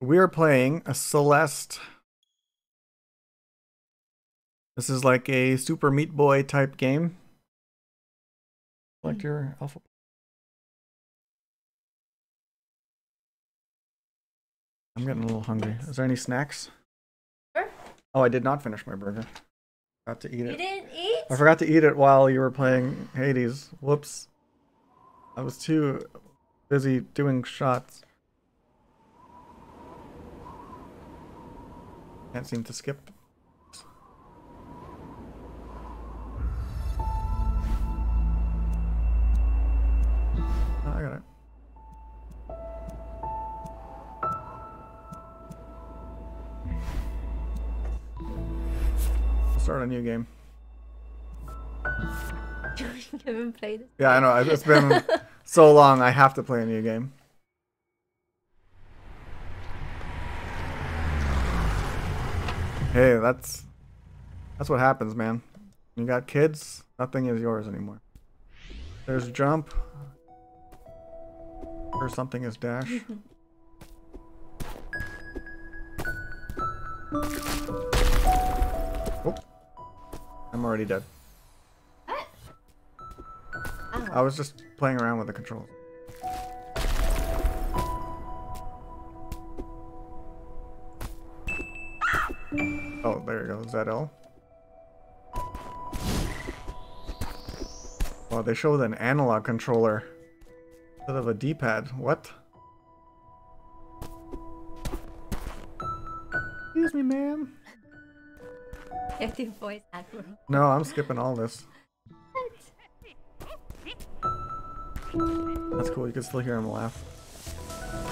We're playing a Celeste. This is like a Super Meat Boy type game. Select hmm. your alpha. I'm getting a little hungry. Is there any snacks? Sure. Oh, I did not finish my burger. Forgot to eat it. You didn't eat? I forgot to eat it while you were playing Hades. Whoops. I was too busy doing shots. Can't seem to skip. Oh, I got it. I'll start a new game. you haven't played it. Yeah, I know. It's been so long. I have to play a new game. Hey, that's that's what happens, man. You got kids, nothing is yours anymore. There's jump. Or something is dash. oh. I'm already dead. What? I Oh, was just playing around with the controls. Oh, there you go, ZL. Well, they showed an analog controller instead of a D-pad. What? Excuse me, ma'am. you have to voice Admiral. No, I'm skipping all this. That's cool. You can still hear him laugh.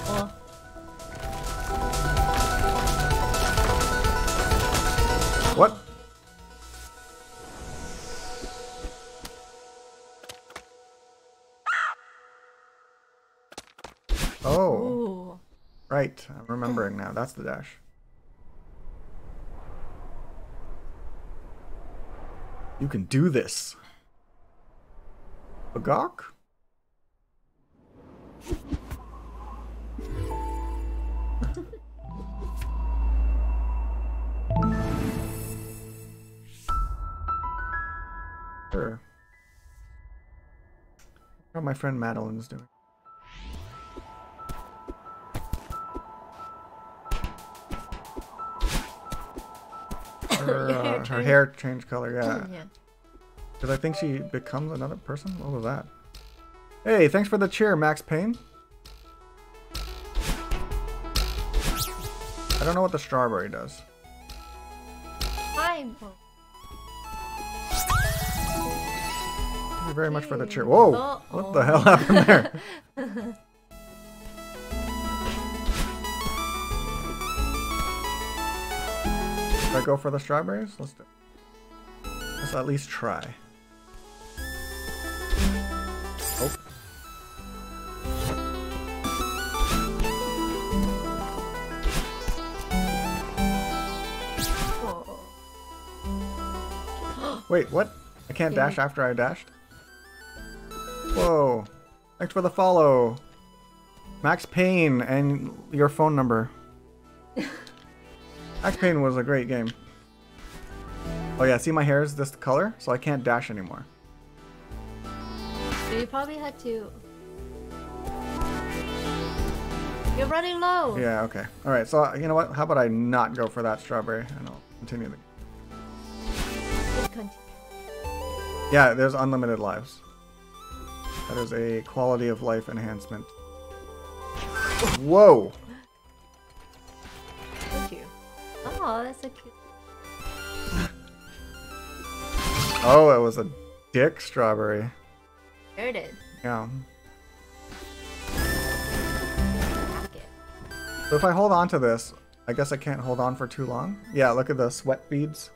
Oh, What? Oh, ooh. right. I'm remembering now. That's the dash. You can do this. A Bagok? Sure. How my friend Madeline's doing. Her, Your hair uh, her changed. hair changed color, yeah. yeah. Because I think she becomes another person? What was that? Hey, thanks for the cheer, Max Payne. I don't know what the strawberry does. Fine. Very much for the cheer. Whoa! Oh, what the hell happened there? Should I go for the strawberries? Let's do it. Let's at least try. Oh. Wait, what? I can't dash after I dashed? Whoa. Thanks for the follow. Max Payne and your phone number. Max Payne was a great game. Oh yeah, see my hair is this color, so I can't dash anymore. So you probably had to. You're running low. Yeah, okay. Alright, so you know what? How about I not go for that strawberry and I'll continue the continue. Yeah, there's unlimited lives. That is a quality of life enhancement. Whoa! Thank you. Oh, that's so cute. Oh, it was a dick strawberry. It is. Yeah. So if I hold on to this, I guess I can't hold on for too long. Yeah, look at the sweat beads.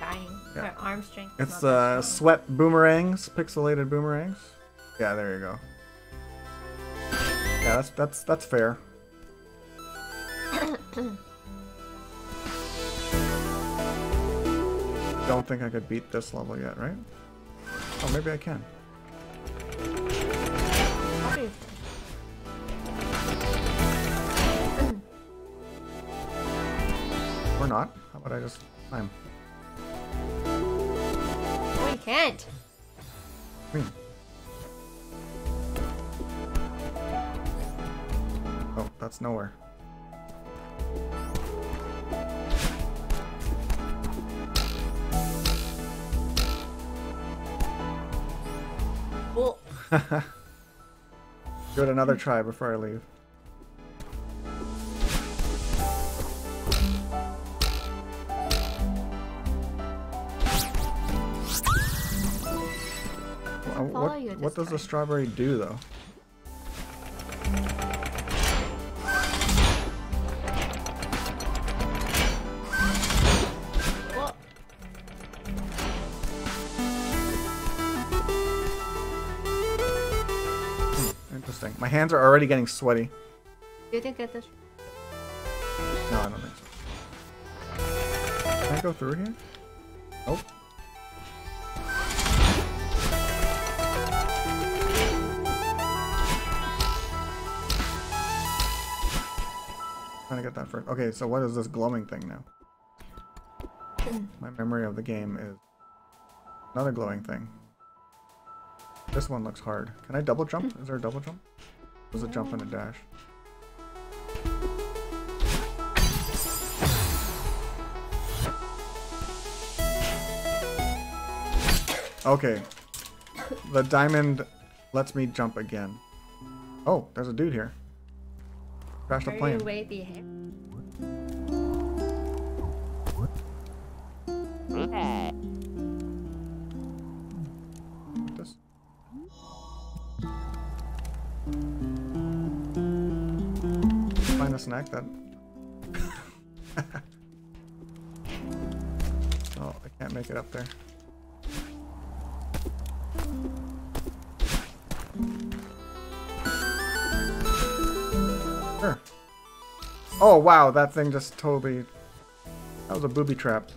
Dying. Yeah. Her arm strength. It's uh, sweat boomerangs, pixelated boomerangs. Yeah, there you go. Yeah, that's that's that's fair. Don't think I could beat this level yet, right? Oh, maybe I can. Obviously. not. How about I just climb? You can't. Hmm. That's nowhere. Well, Give it another try before I leave. What, what does the strawberry do though? My hands are already getting sweaty. do you think that this? No, I don't think so. Can I go through here? Nope. Trying to get that first. Okay, so what is this glowing thing now? My memory of the game is another glowing thing. This one looks hard. Can I double jump? Is there a double jump? Was a jump and a dash? Okay. The diamond lets me jump again. Oh, there's a dude here. Crashed a Are plane. you wavy Find a snack that. oh, I can't make it up there. Sure. Oh wow, that thing just totally. That was a booby trap.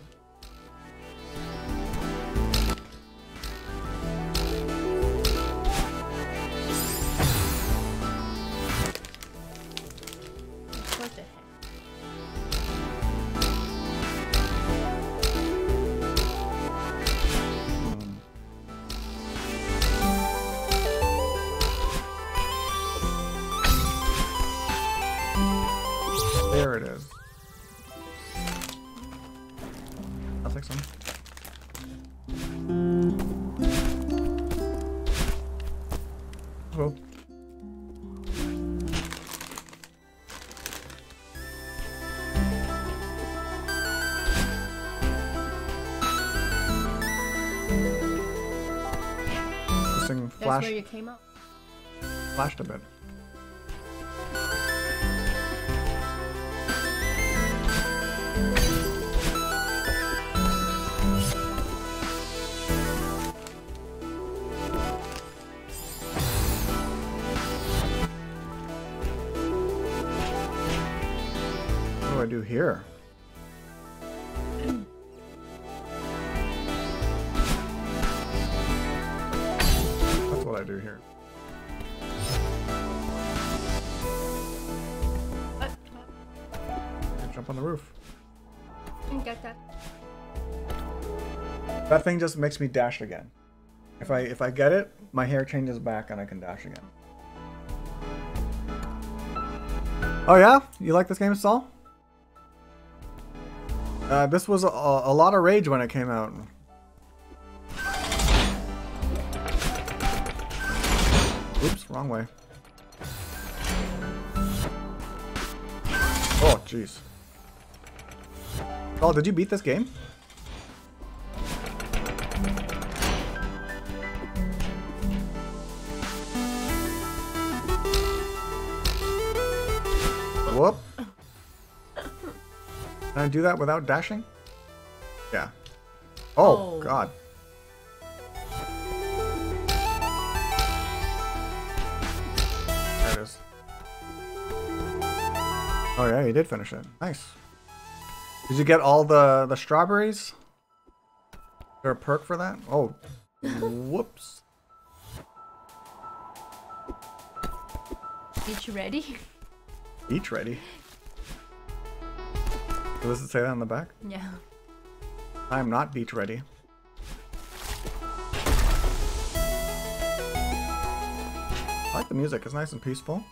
Flashed, where you came up. flashed a bit. Thing just makes me dash again. If I if I get it, my hair changes back and I can dash again. Oh yeah, you like this game, Saul? Uh, this was a, a lot of rage when it came out. Oops, wrong way. Oh, jeez. Oh, did you beat this game? Can I do that without dashing? Yeah. Oh, Oh. God. There it is. Oh yeah, you did finish it. Nice. Did you get all the the strawberries? Is there a perk for that? Oh, whoops. Each ready? Each ready. Does it say that on the back? Yeah. I am not beach ready. I like the music. It's nice and peaceful.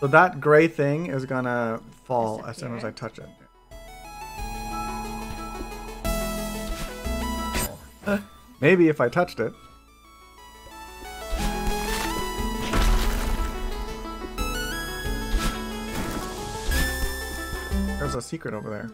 So that gray thing is gonna fall as soon as I touch it. Maybe if I touched it. A secret over there.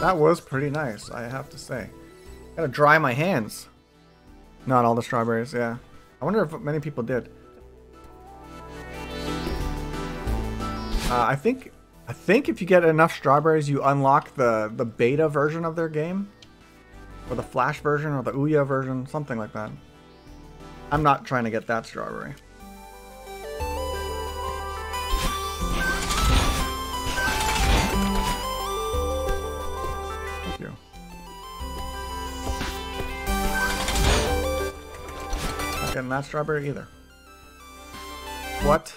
That was pretty nice, I have to say. Gotta dry my hands. Not all the strawberries, yeah. I wonder if many people did. Uh, I think I think if you get enough strawberries, you unlock the, the beta version of their game. Or the flash version, or the Ouya version, something like that. I'm not trying to get that strawberry. Thank you. Not getting that strawberry either. What?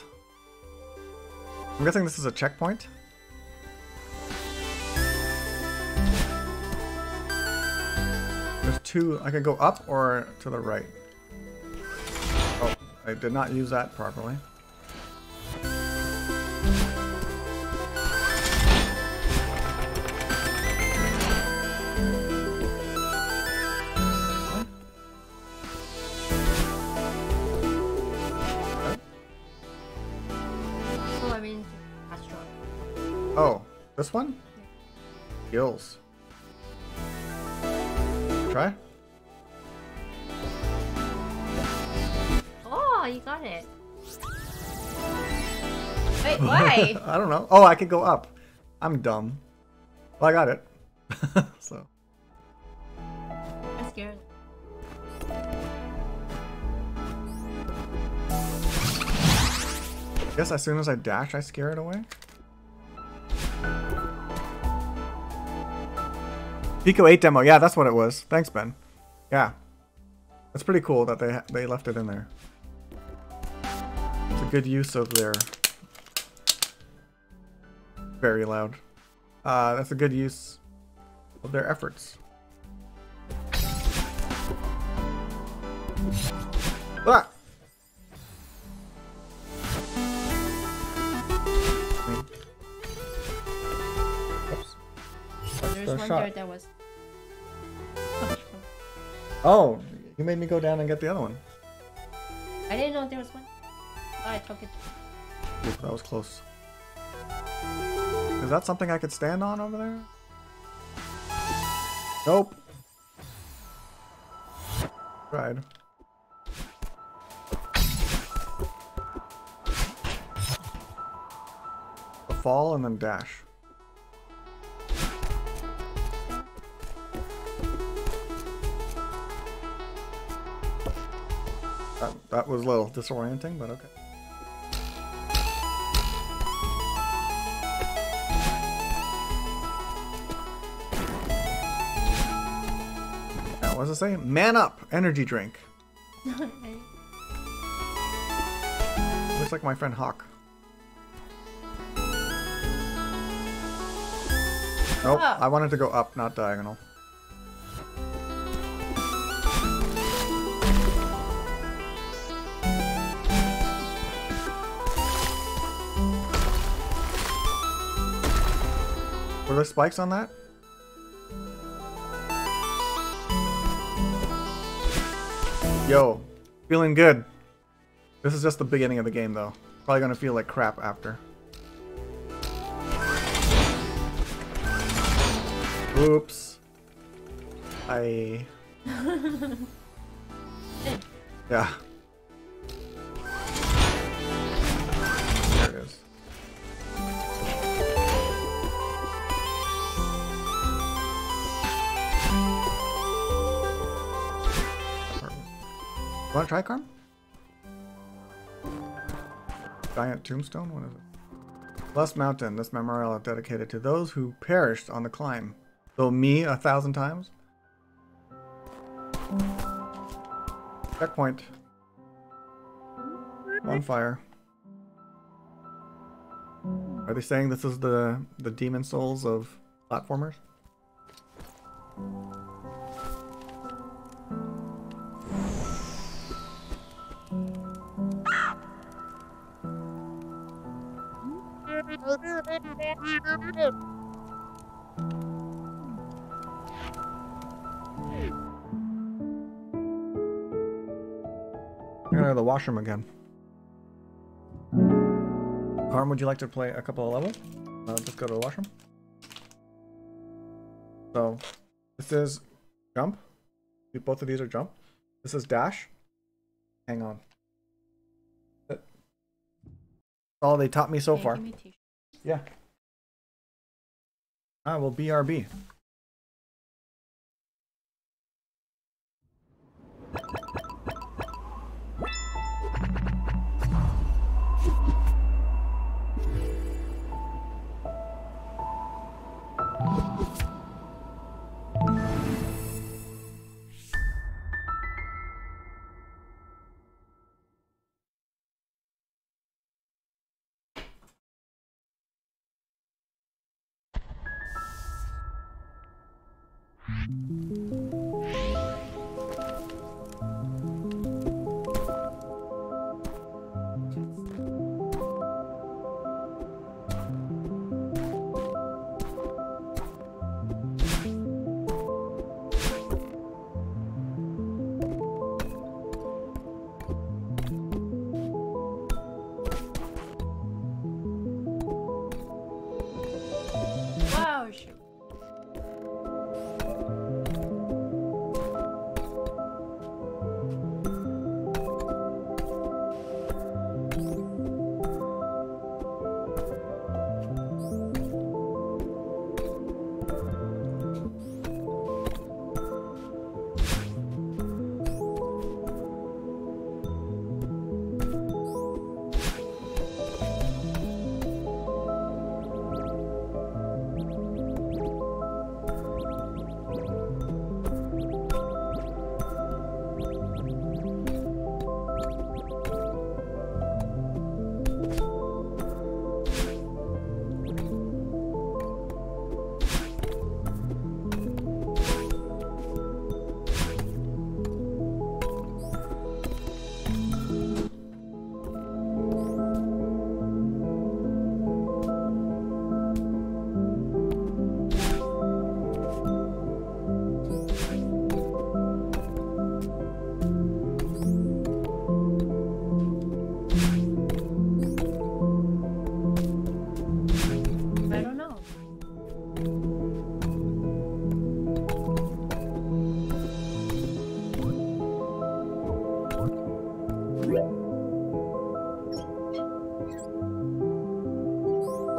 I'm guessing this is a checkpoint. There's two, I can go up or to the right. Oh, I did not use that properly. This one? Gills. Try? Oh, you got it. Wait, why? I don't know. Oh, I can go up. I'm dumb. Well, I got it. so, I'm scared. I guess as soon as I dash, I scare it away. Pico 8 demo. Yeah, that's what it was. Thanks, Ben. Yeah. That's pretty cool that they they left it in there. It's a good use of their very loud. Uh, that's a good use of their efforts. Ah! There's the one shot. there that was. Oh, you made me go down and get the other one. I didn't know there was one. Oh, I took it. That was close. Is that something I could stand on over there? Nope. Tried. A fall and then dash. That, was a little disorienting, but okay. Now, what does it say? Man up! Energy drink. Looks like my friend Hawk. Nope, Oh. I wanted to go up, not diagonal. Were there spikes on that? Yo, feeling good. This is just the beginning of the game, though. Probably gonna feel like crap after. Oops. I. yeah. You wanna try, Carm? Giant tombstone? What is it? Celeste Mountain. This memorial is dedicated to those who perished on the climb. Though me a thousand times. Checkpoint. On fire. Are they saying this is the the Demon's Souls of platformers? I'm gonna go to the washroom again. Harm, would you like to play a couple of levels? Uh, just go to the washroom. So, this is jump. Both of these are jump. This is dash. Hang on. That's all they taught me so Okay, far. Yeah. Ah, well, BRB.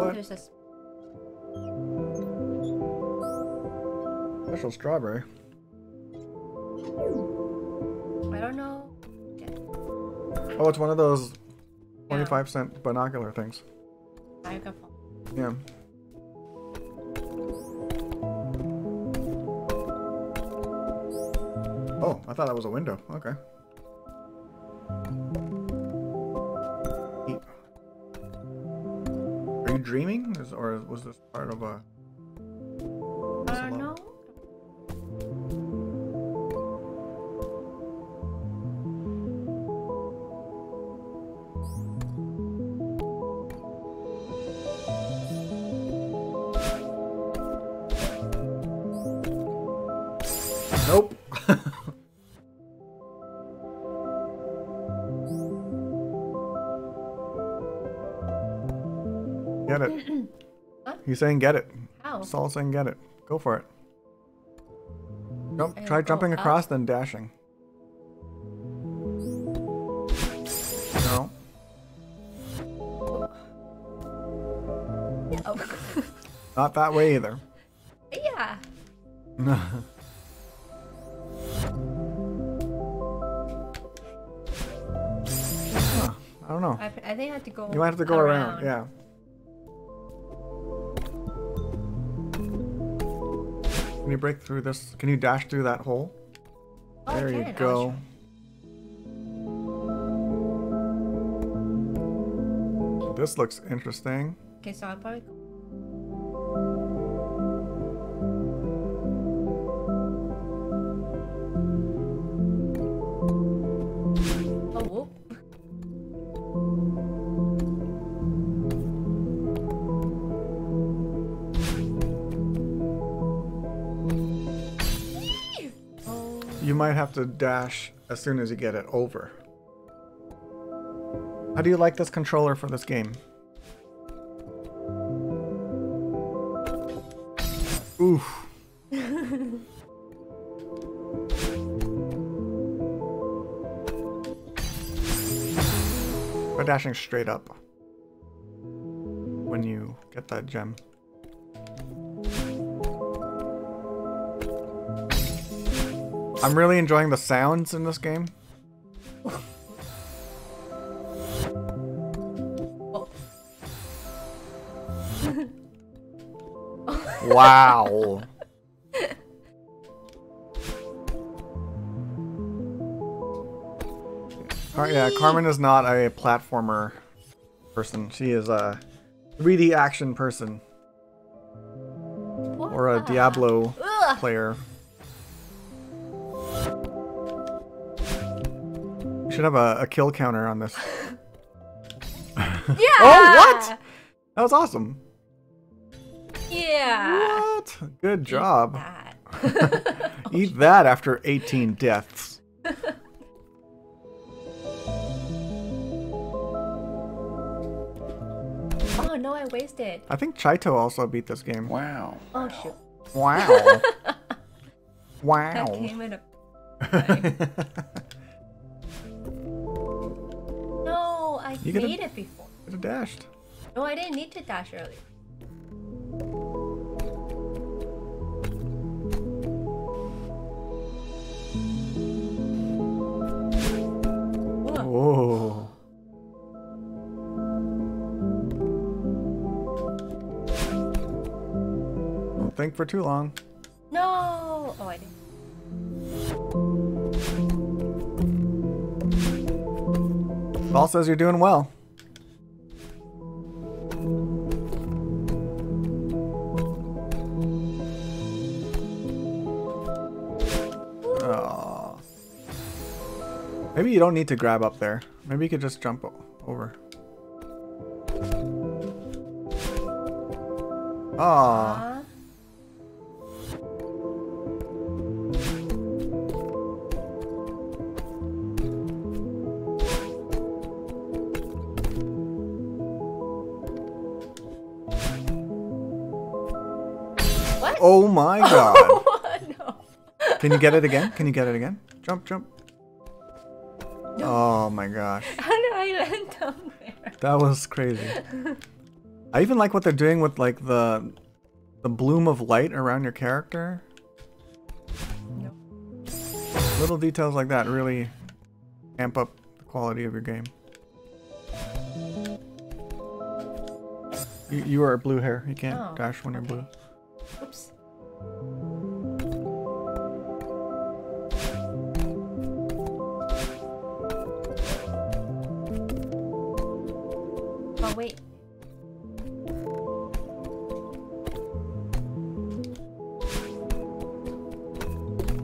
Oh, What? there's a Special strawberry. I don't know. Okay. Oh, it's one of those Yeah. 25 cent binocular things. Yeah. Oh, I thought that was a window. Okay. Dreaming? Or was this part of a... He's saying get it. How? Saul's saying get it. Go for it. Jump, I try jumping up. across, then dashing. No. Oh. Not that way either. yeah. Huh, I don't know. I, I think I have to go. You might have to go around. Yeah. Can you break through this? Can you dash through that hole? Oh, there you go. This looks interesting. Okay, so I'll probably might have to dash as soon as you get it over. How do you like this controller for this game? Oof. By dashing straight up when you get that gem. I'm really enjoying the sounds in this game. oh. Wow. Car- yeah, Carmen is not a platformer person. She is a 3D action person or a Diablo Ugh. player. Should have a, a kill counter on this. Yeah. Oh, what? That was awesome. Yeah. What? Good job. That. Eat that after 18 deaths. oh no, I wasted. I think Chaito also beat this game. Wow. Oh shoot. Wow. wow. That came in a. I You made it before. Could have dashed. No, I didn't need to dash earlier. Whoa. Don't think for too long. No. Oh, I didn't. Paul says you're doing well. Aw. Maybe you don't need to grab up there. Maybe you could just jump over. Ah. Aw. Oh my oh, god. no. Can you get it again? Can you get it again? Jump, jump. Oh my gosh. How did I land down there? That was crazy. I even like what they're doing with like the the bloom of light around your character. No. Little details like that really amp up the quality of your game. You, you are a blue hair. You can't Oh, dash when you're blue. Oops.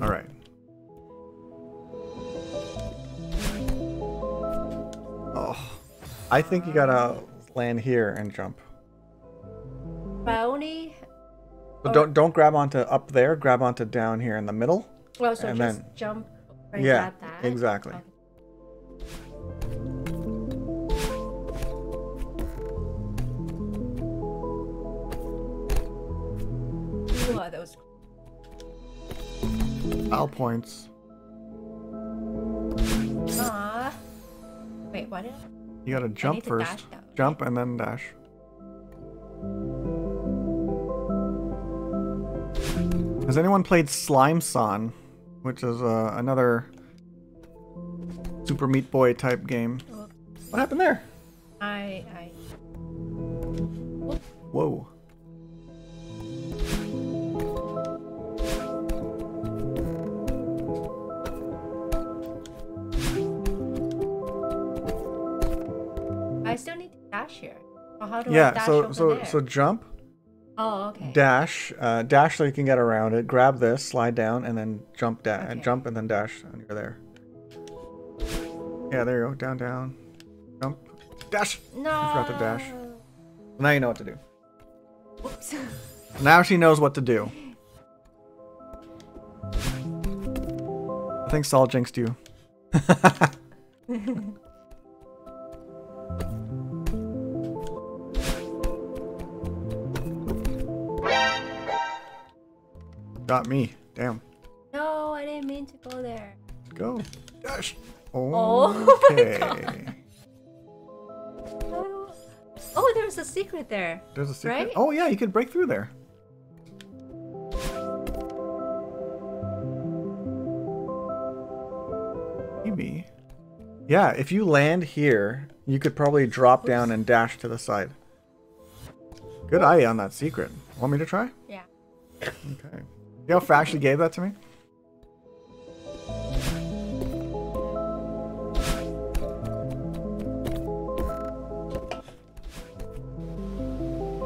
All right. Oh, I think you gotta land here and jump. But. So Oh. don't don't grab onto up there. Grab onto down here in the middle. Well, so And just then- jump and Yeah, grab that. exactly. Okay. Foul points. Ah. Wait, what did I? You gotta jump to first. dash. Jump and then dash. Has anyone played Slime-san, which is uh, another Super Meat Boy type game? Oh. What happened there? I I Whoa. How do I yeah. dash So over so there? so jump, oh, okay. dash, uh, dash so you can get around it. Grab this, slide down, and then jump down, and Okay. jump, and then dash, and you're there. Yeah, there you go. Down, down, jump, dash. no. forgot to dash. Now you know what to do. Oops. Now she knows what to do. I think Saul jinxed you. Got me. Damn. no, I didn't mean to go there. Let's Go. Dash. Oh my Okay. Oh, oh there's a secret there. There's a secret. Right? Oh yeah, you could break through there. Maybe. Yeah, if you land here, you could probably drop down and dash to the side. Good eye on that secret. Want me to try? Yeah. Okay. Fast she gave that to me?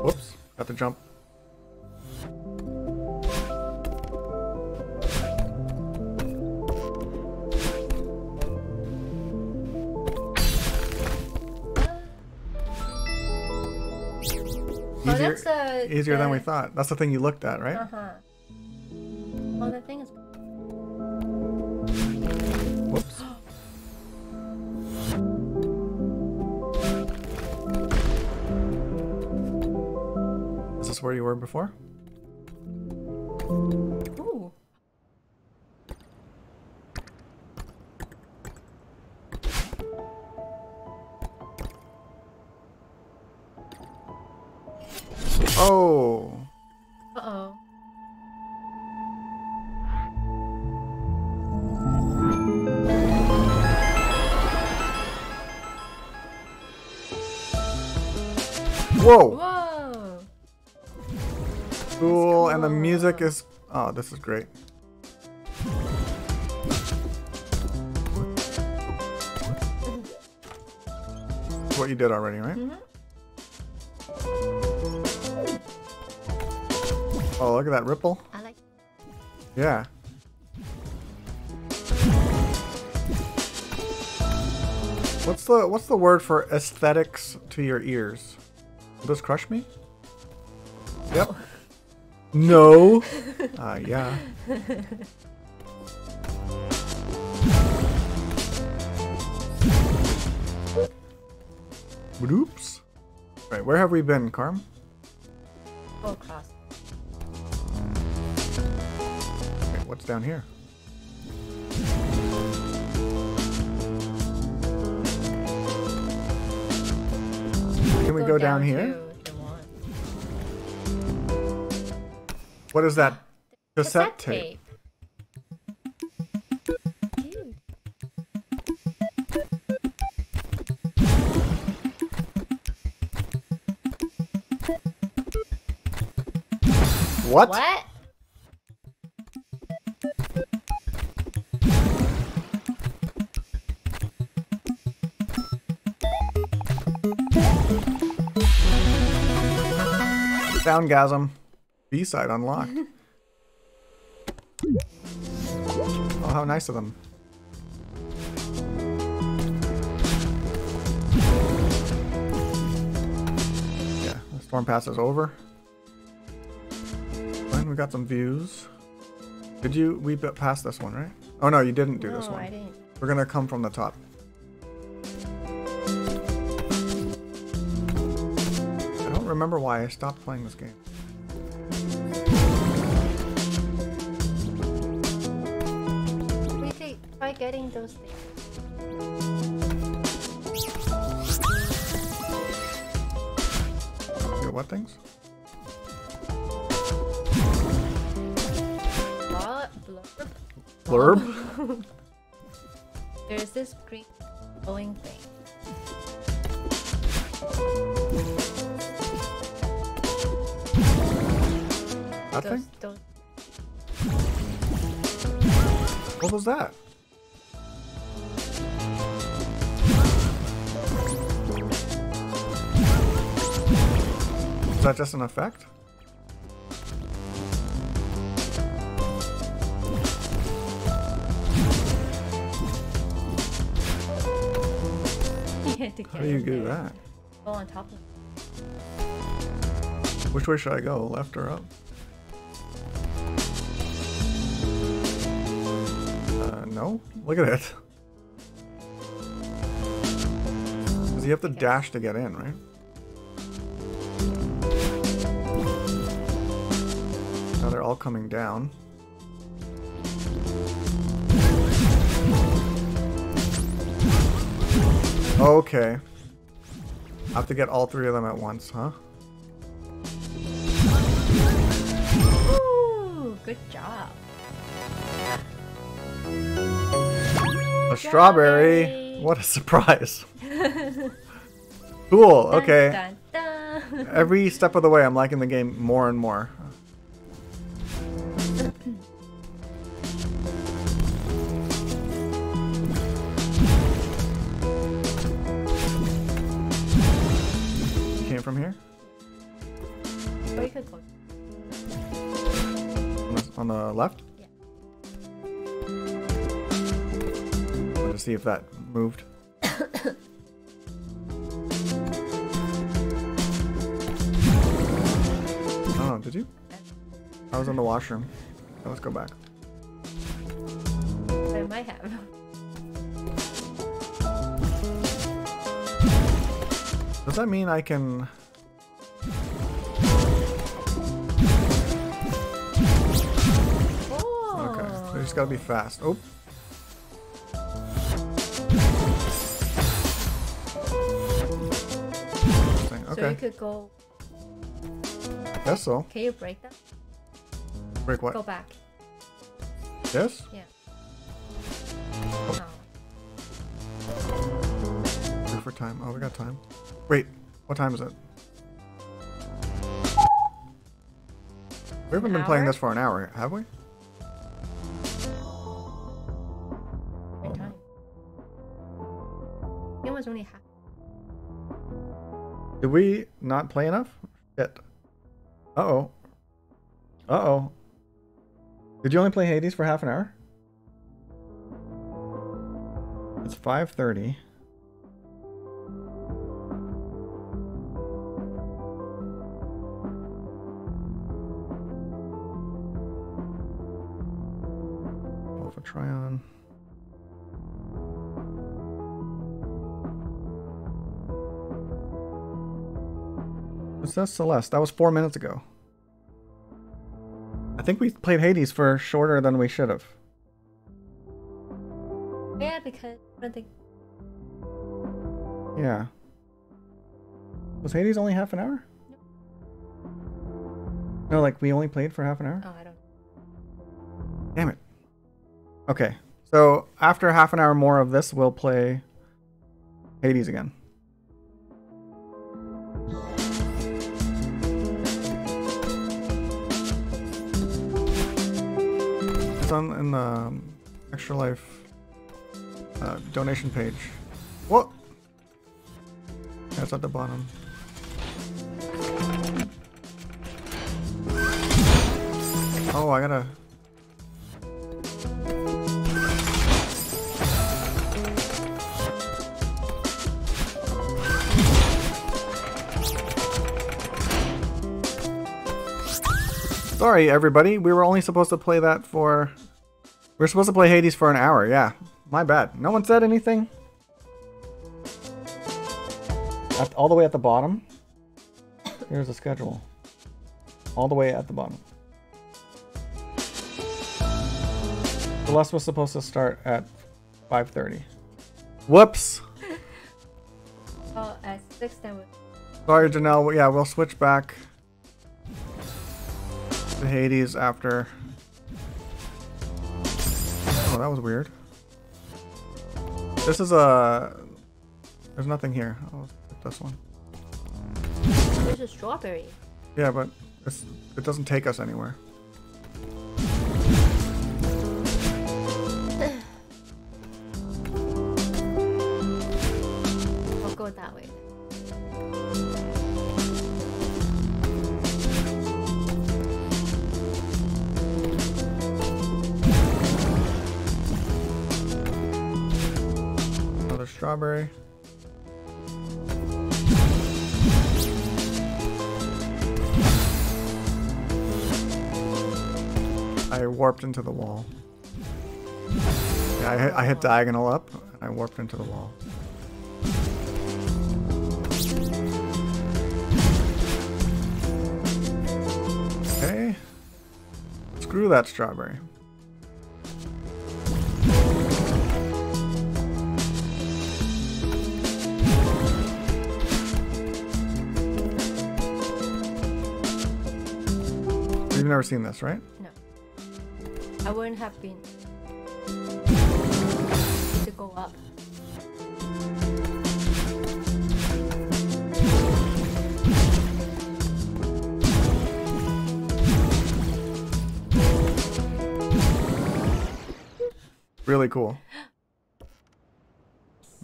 Whoops. Got to jump. Oh, Easier, that's the easier than we thought. That's the thing you looked at, right? Uh huh. Were before? Music is. Oh, this is great. What you did already, right? Mhm. Oh, look at that ripple. I like. Yeah. What's the what's the word for aesthetics to your ears? Will this crush me? Yep. No. Ah, yeah. Oops. Right, where have we been, Carm? Full cross. Okay, what's down here? Can we go, down, here? What is that? Cassette, tape. Dude. What? What? Soundgasm. B-side unlocked. oh, how nice of them. Yeah, the storm passes over. And we got some views. Did you, we b- passed this one, right? Oh no, you didn't do no, this one. I didn't. We're gonna come from the top. I don't remember why I stopped playing this game. Try getting those things. Get what things? Blurb? Blurb? There's this green glowing thing. That Those, those, What was that? Is that just an effect? You had to How do you do that? Go on top of Which way should I go? Left or up? Uh, no? Look at it. Because you have to dash to get in, right? All coming down. Okay. I have to get all three of them at once, huh? Ooh, good job. A strawberry. Strawberry. What a surprise. cool. Okay. Dun, dun, dun. Every step of the way, I'm liking the game more and more. From here? Or you could go. On the, on the left? Yeah. Wanted to see if that moved. oh, did you? I was in the washroom. Now let's go back. I might have. Does that mean I can... gotta be fast. Oh. Interesting. So you could go. guess so. Can you break that? Break what? Go back. Yes? Yeah. Oh. Wait for time. Oh, we got time. Wait, what time is it? We haven't An been playing this for an hour, have we? Did we not play enough? Shit. Uh oh. Uh oh. Did you only play Hades for half an hour? It's 5:30. It says Celeste. That was four minutes ago. I think we played Hades for shorter than we should have. Yeah, because I don't think. Yeah. Was Hades only half an hour? No, like we only played for half an hour? Oh, I don't. Damn it. Okay. So after half an hour more of this, we'll play Hades again. On in the Extra Life uh, donation page. What? That's at the bottom. Oh, I gotta. Sorry, everybody. We were only supposed to play that for. We are supposed to play Hades for an hour. Yeah, my bad. No one said anything. At, all the way at the bottom. Here's the schedule. All the way at the bottom. Celeste was supposed to start at 5:30. Whoops. Oh, at six then we. Sorry, Janelle. Yeah, we'll switch back to Hades after. Oh, that was weird. This is a. There's nothing here. I'll pick this one. There's a strawberry. Yeah, but it's, it doesn't take us anywhere. I'll go that way. Strawberry. I warped into the wall. Yeah, I hit, I hit diagonal up, and I warped into the wall. Okay. Screw that strawberry. Never seen this, right? No. I wouldn't have been to go up. Really cool.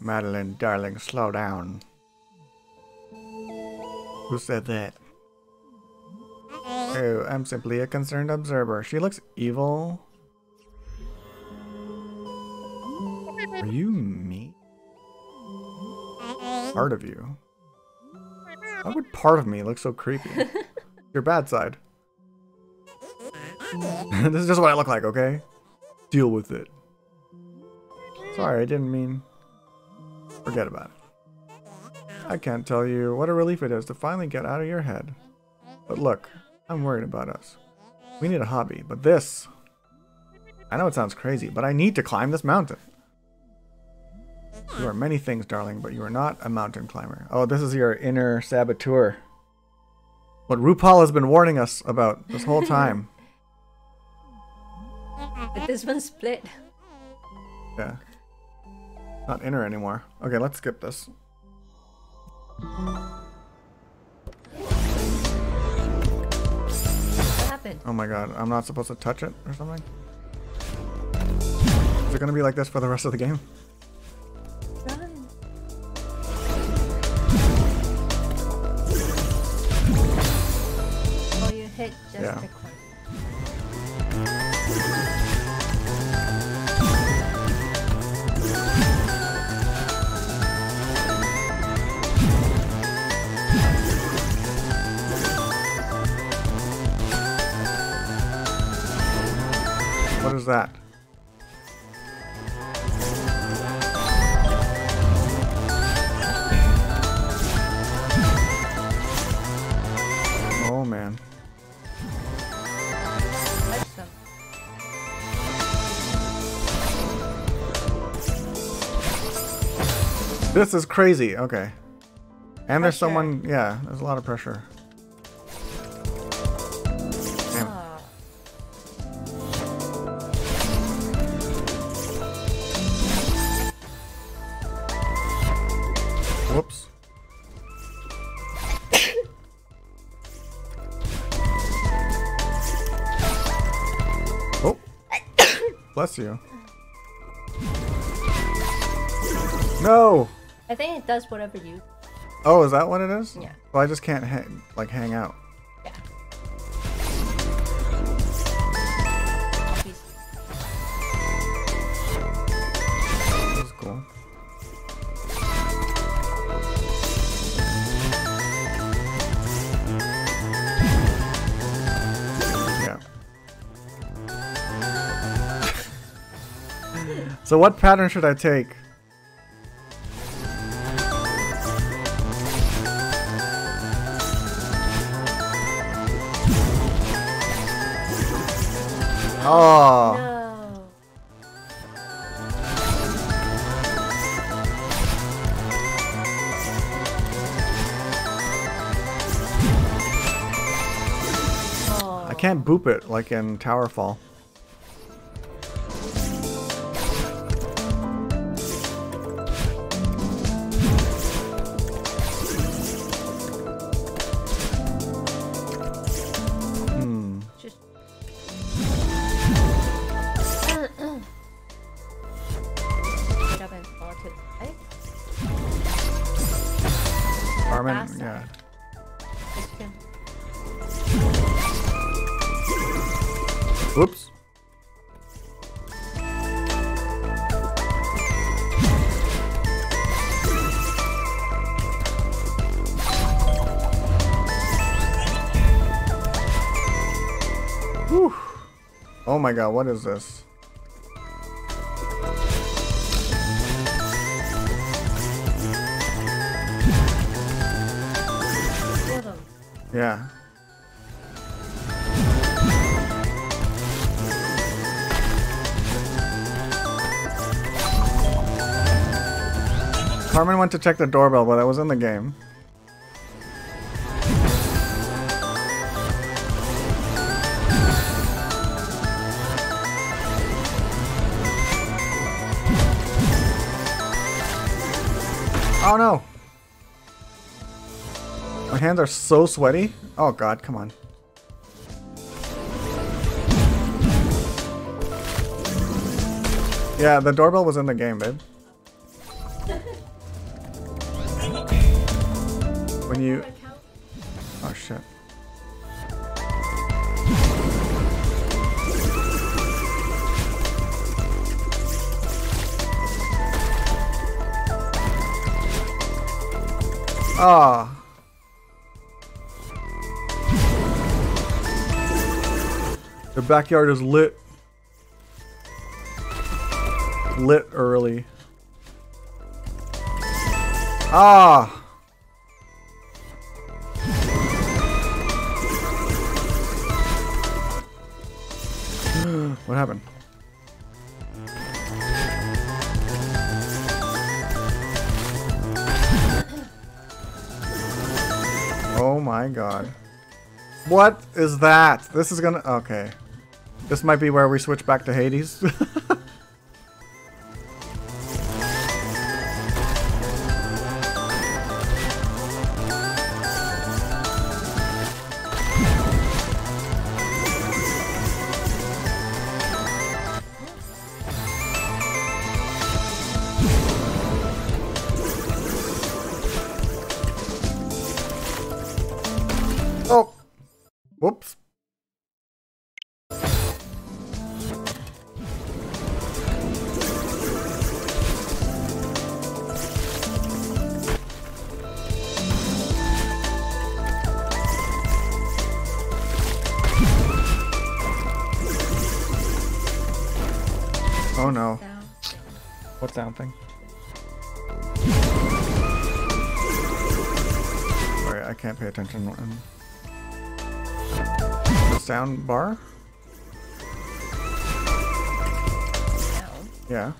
Madeline, darling, slow down. Who said that? Oh, I'm simply a concerned observer. She looks evil. Are you me? Part of you. Why would part of me look so creepy? Your bad side. this is just what I look like, okay? Deal with it. Sorry, I didn't mean... Forget about it. I can't tell you what a relief it is to finally get out of your head. But look, I'm worried about us. We need a hobby, but this... I know it sounds crazy, but I need to climb this mountain. You are many things, darling, but you are not a mountain climber. Oh, this is your inner saboteur. What RuPaul has been warning us about this whole time. But this one's split. Yeah. Not inner anymore. Okay, let's skip this. Happened? Oh my god, I'm not supposed to touch it or something? Is it gonna be like this for the rest of the game? Oh, you hit just Yeah. Corner. That? Oh man. This is crazy. Okay. And there's someone, yeah, there's a lot of pressure. You. No. I think it does whatever you. Oh, is that what it is? Yeah. Well, I just can't hang, like hang out. So what pattern should I take? Oh. No. I can't boop it like in Towerfall. God, what is this? Yeah. Carmen went to check the doorbell, but I was in the game. My hands are so sweaty. Oh god, come on. Yeah, the doorbell was in the game, babe. When you... Oh shit. Ah. The backyard is lit. Lit early. Ah. what happened? Oh my god. What is that? This is gonna... Okay. This might be where we switch back to Hades. down thing? Sorry, I can't pay attention. when- Sound bar? Down. Yeah.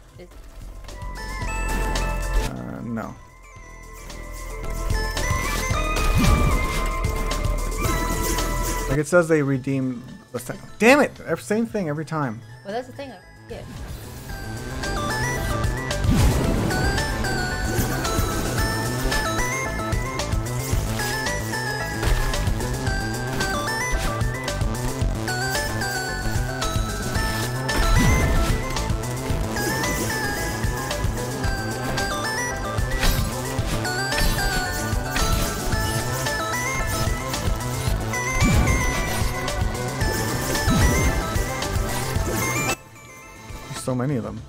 Uh, no. Like it says they redeem the sa- Damn it! Same thing every time. Well, that's the thing. I many of them.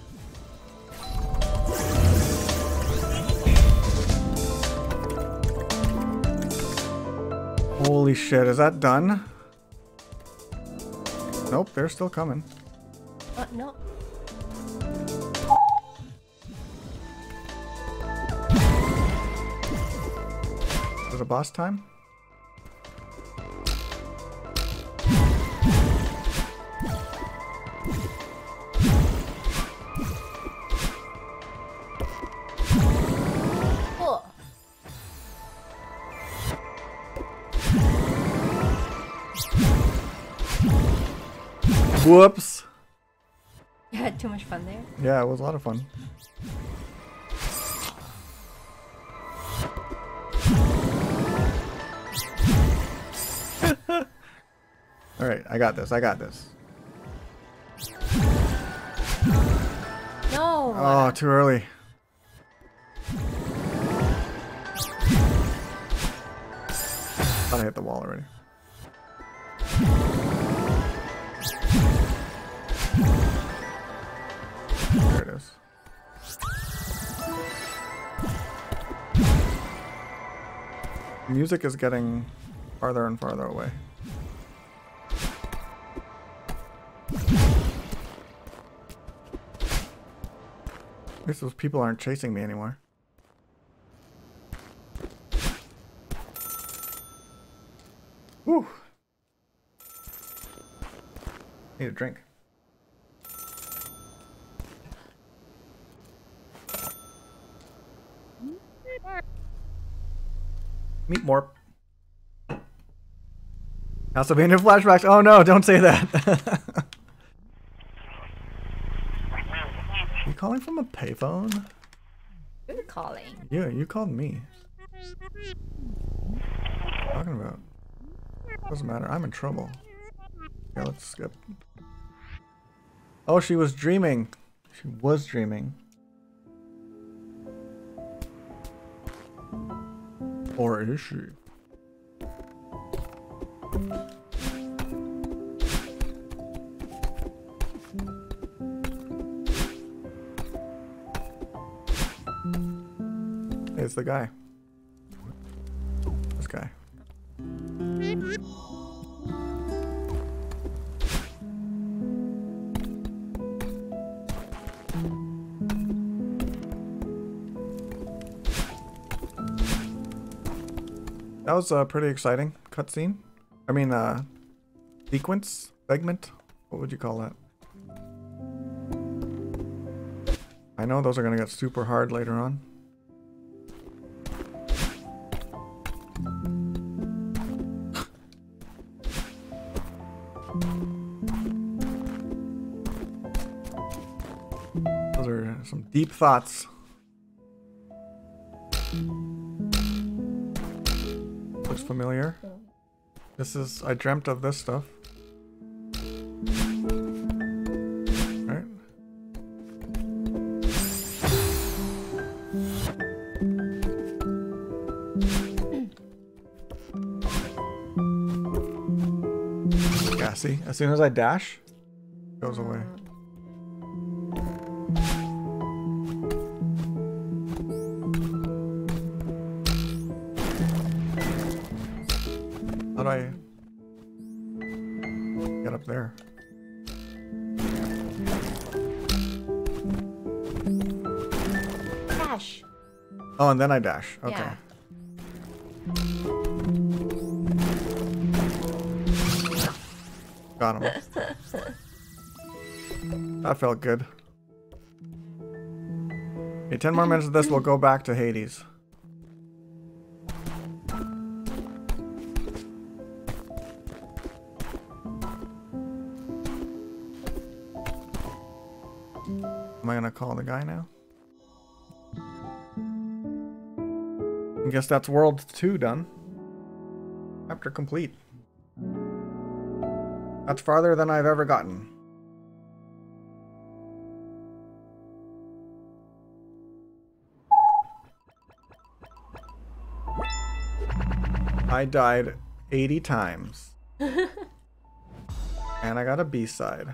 Holy shit, is that done? Nope, they're still coming. Uh, no. Is it boss time? Whoops! You had too much fun there. Yeah, it was a lot of fun. Alright, I got this, I got this. No. Oh, too early. Thought I hit the wall already. Music is getting farther and farther away. At least those people aren't chasing me anymore. Whew. Need a drink. Meet more. Castlevania flashbacks. Oh no, don't say that. you calling from a payphone? You're calling. Yeah, you called me. talking about? Doesn't matter. I'm in trouble. Yeah, let's skip. Oh, she was dreaming. She was dreaming. Or is she? It's the guy. Was a pretty exciting cutscene. I mean, uh, sequence? Segment? What would you call that? I know those are gonna get super hard later on. Those are some deep thoughts. Familiar. This is, I dreamt of this stuff. Right? Gassy. As soon as I dash, it goes away. Uh, Cash. Oh, and then I dash. Okay. Yeah. Got him. that felt good. Okay, 10 more minutes of this, we'll go back to Hades. Am I gonna call the guy now? I guess that's world two done. Chapter complete. That's farther than I've ever gotten. I died 80 times. and I got a B-side.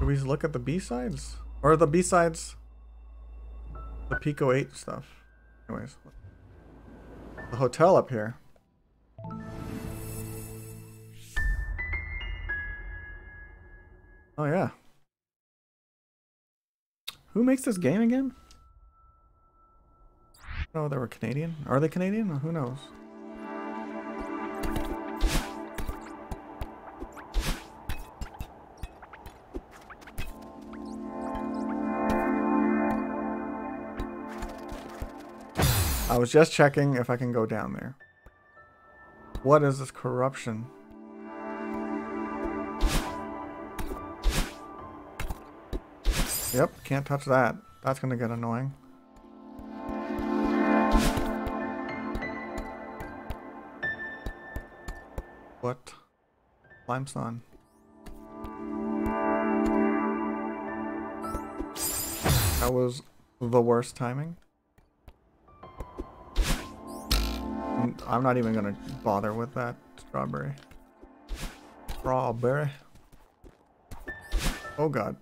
Do we look at the B-sides? Or the B-sides the Pico 8 stuff? Anyways. The hotel up here. Oh yeah. Who makes this game again? Oh, they were Canadian. Are they Canadian? Who knows? I was just checking if I can go down there. What is this corruption? Yep, can't touch that. That's gonna get annoying. What? Limestone. That was the worst timing. I'm not even gonna bother with that strawberry. Strawberry. Oh god.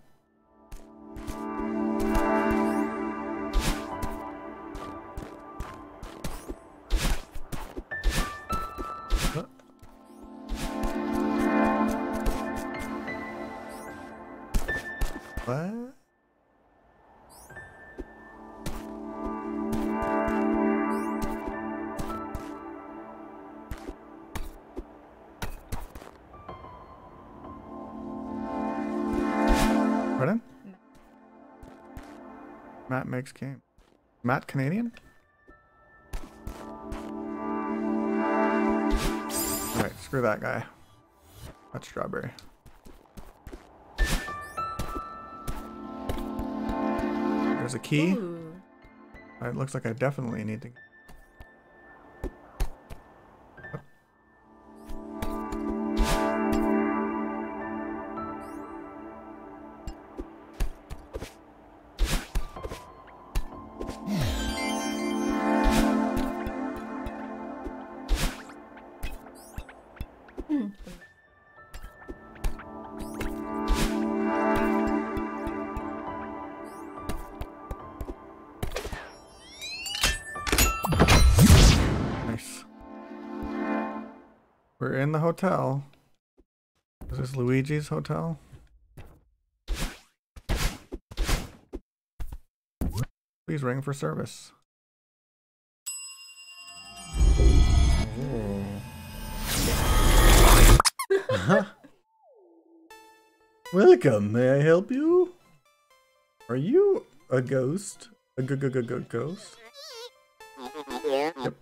Makes game. Matt Canadian? Alright, screw that guy. That's strawberry. There's a key. Ooh. It looks like I definitely need to. Hotel. Is this Luigi's hotel? Please ring for service. Welcome, may I help you? Are you a ghost? A g g g g ghost? Yep.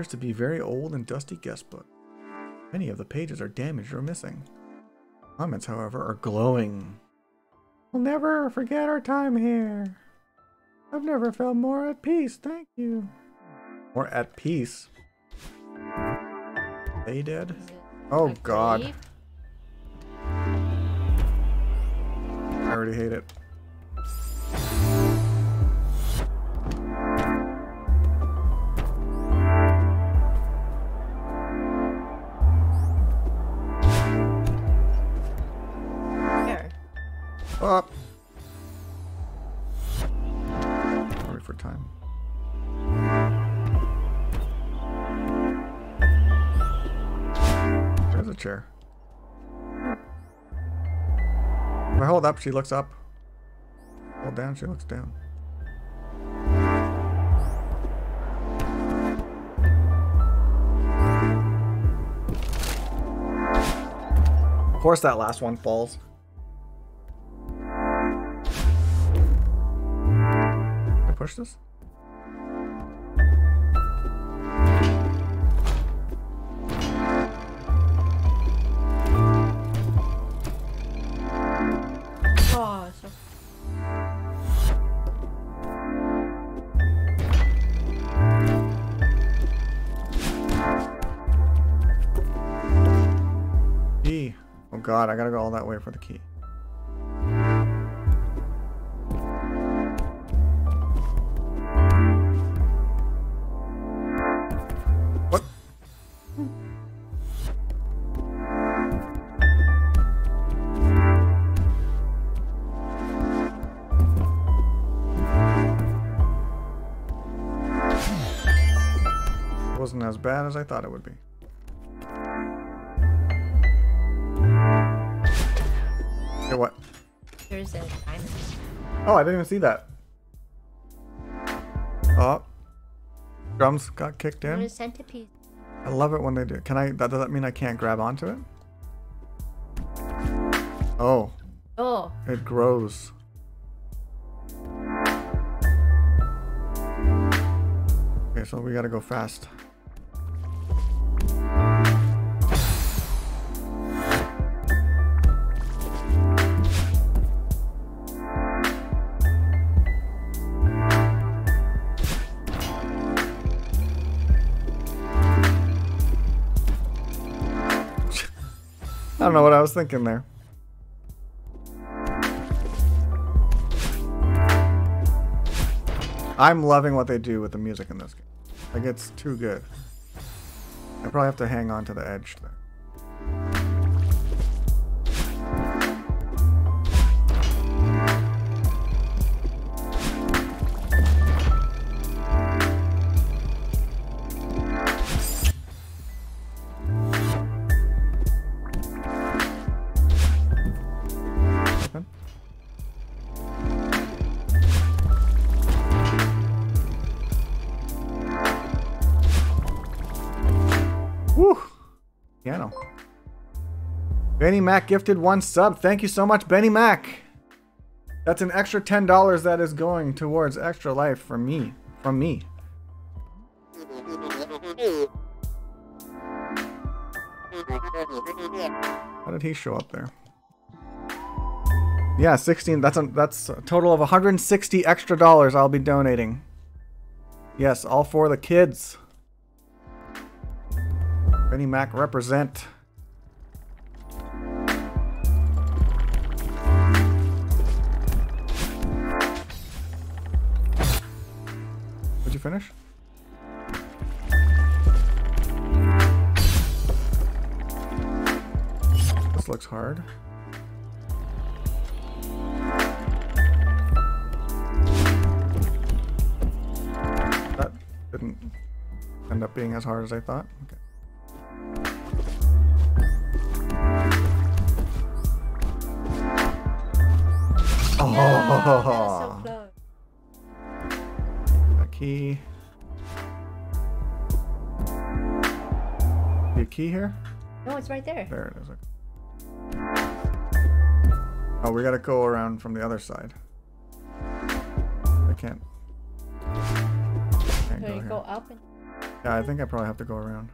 Appears to be very old and dusty guest book. Many of the pages are damaged or missing. Comments, however, are glowing. We'll never forget our time here. I've never felt more at peace, thank you. More at peace? They dead? Oh god. I already hate it. Up. Sorry for time. There's a chair. If I hold up, she looks up. Hold down, she looks down. Of course that last one falls. Push this? Oh. Oh god, I gotta go all that way for the key. Bad as I thought it would be. Okay, what? there's a diamond. Oh, I didn't even see that. Oh. Drums got kicked in. a centipede. I love it when they do. Can I, that does that mean I can't grab onto it? Oh, Oh, it grows. Okay, so we gotta go fast. Don't know what I was thinking there. I'm loving what they do with the music in this game. Like, it's too good. I probably have to hang on to the edge there. Benny Mac gifted one sub. Thank you so much, Benny Mac. That's an extra $10 that is going towards extra life for me. From me. How did he show up there? Yeah, 16. That's a, that's a total of 160 extra dollars I'll be donating. Yes, all for the kids. Benny Mac represent. Finish? This looks hard. That didn't end up being as hard as I thought. Okay. Oh, that key. The key here? No, it's right there. There it is. Oh, we gotta go around from the other side. I can't. Can't So go go up and Yeah, I think I probably have to go around.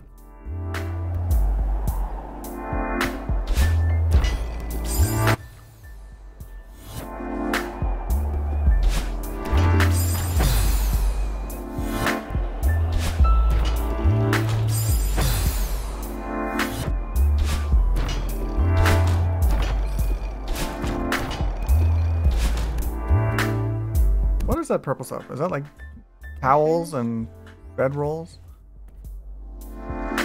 Is that purple stuff? Is that like towels and bedrolls?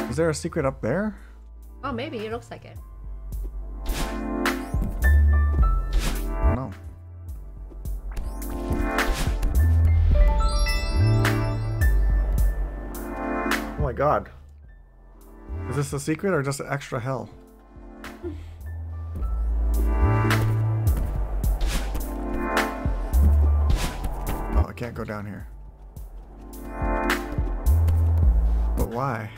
Is there a secret up there? Oh, maybe it looks like it. I. Oh my god. Is this a secret or just extra hell? Can't go down here. But why?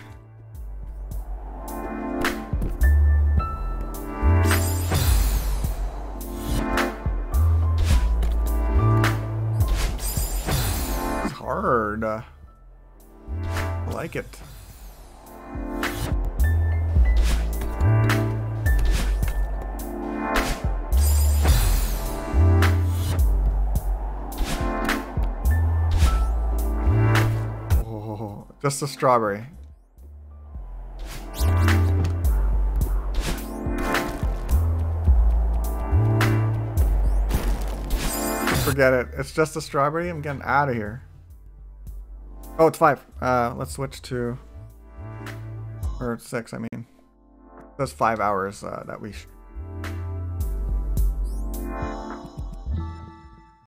It's hard. I like it. Just a strawberry. Forget it. It's just a strawberry. I'm getting out of here. Oh, it's five. Uh, let's switch to, or six. I mean, that's five hours uh, that we